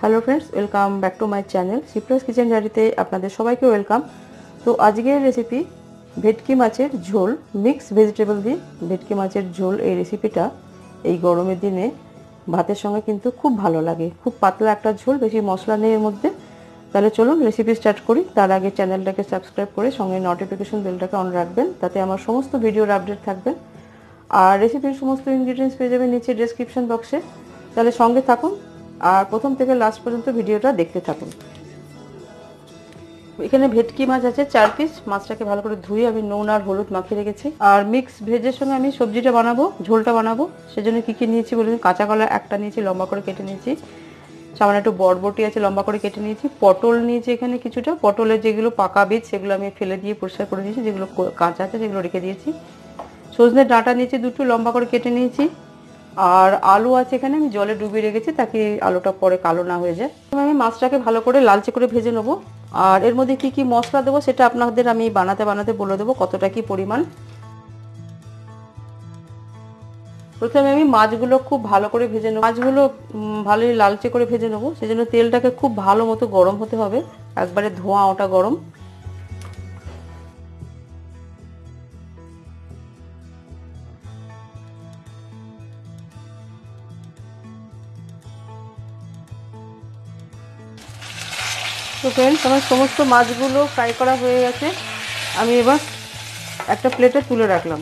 Hello friends welcome back to my channel Sipra's kitchen জারিতে আপনাদের সবাইকে welcome তো আজকের রেসিপি ভেটকি মাছের ঝোল মিক্স ভেজিটেবল দিয়ে ভেটকি মাছের ঝোল। এই রেসিপিটা এই গরমের দিনে ভাতের সঙ্গে কিন্তু খুব ভালো লাগে। খুব পাতলা একটা ঝোল, বেশি মশলা নেই এর মধ্যে। তাহলে চলুন রেসিপি স্টার্ট করি। তার আগে চ্যানেলটাকে সাবস্ক্রাইব করে সঙ্গে নোটিফিকেশন বেলটাকে অন রাখবেন, তাতে আমার সমস্ত ভিডিওর আপডেট থাকবেন। আর রেসিপির সমস্ত ইনগ্রিডিয়েন্টস পেয়ে যাবেন নিচে ডেসক্রিপশন বক্সে তাহলে সঙ্গে থাকুন। আর প্রথম থেকে লাস্ট পর্যন্ত ভিডিওটা দেখতে থাকুন। এখানে ভেটকি মাছ আছে, চার পিস মাছটাকে ভালো করে ধুয়ে আমি নুন আর হলুদ মাখিয়ে রেখেছি। আর মিক্স ভেজের সঙ্গে আমি সবজিটা বানাবো, ঝোলটা বানাবো। সেজন্য কী কী নিয়েছি বলুন? কাঁচা কলা একটা নিয়েছি, লম্বা করে কেটে নিয়েছি। সামান্য একটু বরবটি আছে, লম্বা করে কেটে নিয়েছি। পটল নিয়েছি এখানে কিছুটা। পটলের যেগুলো পাকা বীজ, সেগুলো আমি ফেলে দিয়ে পরিষ্কার করে দিয়েছি যেগুলো কাঁচা আছে, সেগুলো রেখে দিয়েছি। সজনে ডাঁটা নিয়েছি দুটো, লম্বা করে কেটে নিয়েছি। আর আলু আছে এখানে, আমি জলে ডুবিয়ে রেখেছি, তাকে আলুটা পরে কালো না হয়ে যায়। আমি মাছটাকে ভালো করে লালচে করে ভেজে নেব। আর এর মধ্যে কি কি মশলা দেবো সেটা আপনাদের আমি বানাতে বানাতে বলে দেবো, কতটা কি পরিমাণ। প্রথমে আমি মাছগুলো খুব ভালো করে ভেজে নেব। মাছগুলো ভালোই লালচে করে ভেজে নেব। সেজন্য তেলটাকে খুব ভালো মতো গরম হতে হবে। একবারে ধোঁয়া ওটা গরম। তো ফ্রেন্ডস আমার সমস্ত মাছগুলো ফ্রাই করা হয়ে গেছে। আমি এবার একটা প্লেটে তুলে রাখলাম।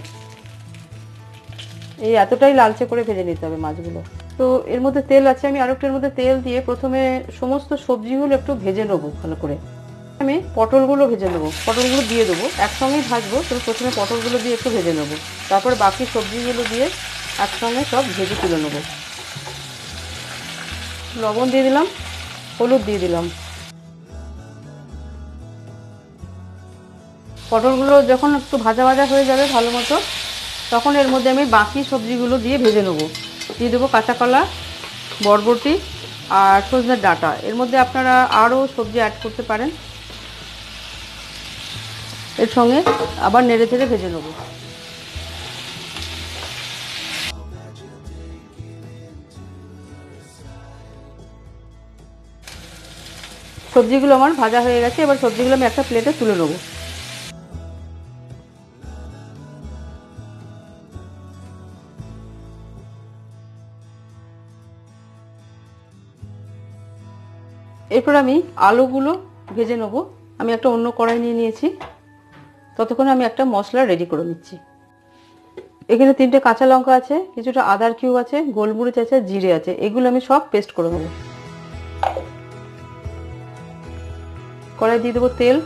এই এতটাই লালচে করে ভেজে নিতে হবে মাছগুলো। তো এর মধ্যে তেল আছে, আমি আরেকটার মধ্যে তেল দিয়ে প্রথমে সমস্ত সবজিগুলো একটু ভেজে নেব ভালো করে। আমি পটলগুলো ভেজে নেব, পটলগুলো দিয়ে দেবো একসঙ্গেই ভাজবো, তো প্রথমে পটলগুলো দিয়ে একটু ভেজে নেব। তারপর বাকি সবজিগুলো দিয়ে একসঙ্গে সব ভেজে তুলে নেব। লবণ দিয়ে দিলাম, হলুদ দিয়ে দিলাম। পটলগুলো যখন একটু ভাজা ভাজা হয়ে যাবে ভালো মতো, তখন এর মধ্যে আমি বাকি সবজিগুলো দিয়ে ভেজে নেব। দিয়ে দেবো কাঁচাকলা বরবটি আর সজনের ডাঁটা। এর মধ্যে আপনারা আরও সবজি অ্যাড করতে পারেন। এর সঙ্গে আবার নেড়ে চেড়ে ভেজে নেব। সবজিগুলো আমার ভাজা হয়ে গেছে। এবার সবজিগুলো আমি একটা প্লেটে তুলে নেব। এরপর আমি আলুগুলো ভেজে নেব। আমি একটা অন্য কড়াই নিয়ে নিয়েছি। ততক্ষণে আমি একটা মশলা রেডি করে নিচ্ছি। এখানে তিনটে কাঁচা লঙ্কা আছে, কিছুটা আদার কিউ আছে, গোলমরিচ আছে, জিরে আছে। এগুলো আমি সব পেস্ট করে নেব। কড়াই দিয়ে দেবো তেল,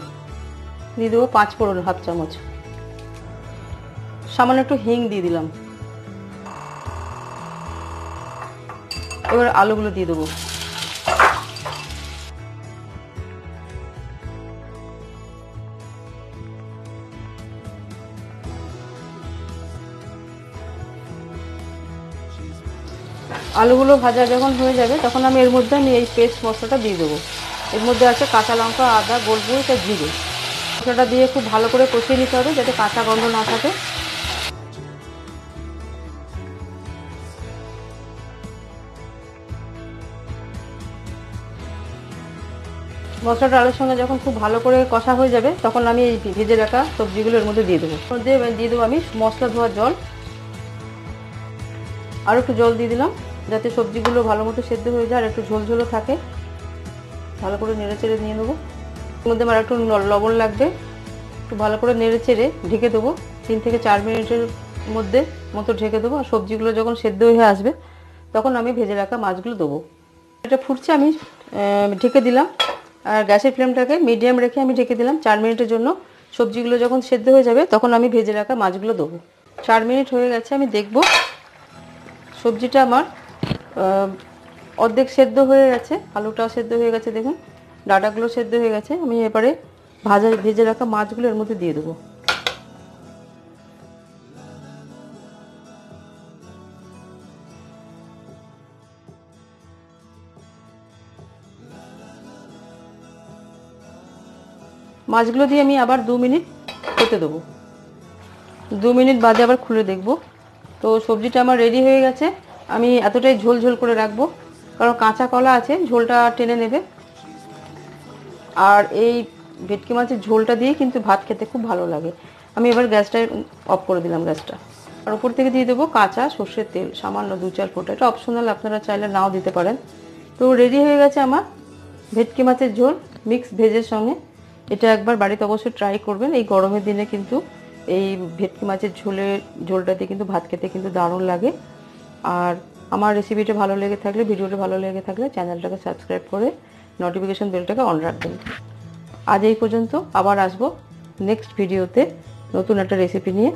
দিয়ে দেবো পাঁচ ফোড়ন, হাফ চামচ। সামান্য একটু হিং দিয়ে দিলাম। এবার আলুগুলো দিয়ে দেবো। আলুগুলো ভাজা যখন হয়ে যাবে, তখন আমি এর মধ্যে আমি এই পেস্ট মশলাটা দিয়ে দেবো। এর মধ্যে আছে কাঁচা লঙ্কা, আদা, গোলমরিচ আর জিরে। মশলাটা দিয়ে খুব ভালো করে কষিয়ে নিতে হবে যাতে কাঁচা গন্ধ না থাকে। মশলাটা আলুর সঙ্গে যখন খুব ভালো করে কষা হয়ে যাবে, তখন আমি এই ভেজে রাখা সবজিগুলো এর মধ্যে দিয়ে দেবো। মধ্যে দিয়ে দেবো আমি মশলা ধোয়ার জল। আর একটু জল দিয়ে দিলাম। যাতে সবজিগুলো ভালো মতো সেদ্ধ হয়ে যায় আর একটু ঝোলঝোলও থাকে। ভালো করে নেড়ে চেড়ে নিয়ে নেব। এর মধ্যে আমার একটু লবণ লাগবে। একটু ভালো করে নেড়ে চেড়ে ঢেকে দেবো। তিন থেকে চার মিনিটের মধ্যে মতো ঢেকে দেবো। আর সবজিগুলো যখন সেদ্ধ হয়ে আসবে, তখন আমি ভেজে রাখা মাছগুলো দেবো। এটা ফুটছে, আমি ঢেকে দিলাম। আর গ্যাসের ফ্লেমটাকে মিডিয়াম রেখে আমি ঢেকে দিলাম চার মিনিটের জন্য। সবজিগুলো যখন সেদ্ধ হয়ে যাবে, তখন আমি ভেজে রাখা মাছগুলো দেবো। চার মিনিট হয়ে গেছে, আমি দেখব। সবজিটা আমার অর্ধেক সেদ্ধ হয়ে গেছে, আলুটাও সেদ্ধ হয়ে গেছে, দেখুন। ডাটাগুলো সেদ্ধ হয়ে গেছে, আমি এবারে ভাজা, ভেজে রাখা মাছগুলো এর মধ্যে দিয়ে দেবো। মাছগুলো দিয়ে আমি আবার দু মিনিট হতে দেবো। দু মিনিট বাদে আবার খুলে দেখব। তো সবজিটা আমার রেডি হয়ে গেছে। আমি এতটাই ঝোল ঝোল করে রাখব। কারণ কাঁচা কলা আছে, ঝোলটা টেনে নেবে। আর এই ভেটকি মাছের ঝোলটা দিয়ে কিন্তু ভাত খেতে খুব ভালো লাগে। আমি এবার গ্যাসটা অফ করে দিলাম গ্যাসটা। আর উপর থেকে দিয়ে দেবো কাঁচা সর্ষের তেল, সামান্য দু চার ফোঁটা। এটা অপশনাল আপনারা চাইলে নাও দিতে পারেন। তো রেডি হয়ে গেছে আমার ভেটকি মাছের ঝোল মিক্স ভেজের সঙ্গে। এটা একবার বাড়িতে অবশ্যই ট্রাই করবেন। এই গরমের দিনে কিন্তু এই ভেটকি মাছের ঝোলের, ঝোলটাতে কিন্তু ভাত খেতে কিন্তু দারুণ লাগে। আর আমার রেসিপিটা ভালো লেগে থাকলে ভিডিওটা ভালো লেগে থাকলে চ্যানেলটাকে সাবস্ক্রাইব করে নোটিফিকেশান বেলটাকে অন রাখবেন। আজ এই পর্যন্ত আবার আসব নেক্সট ভিডিওতে নতুন একটা রেসিপি নিয়ে।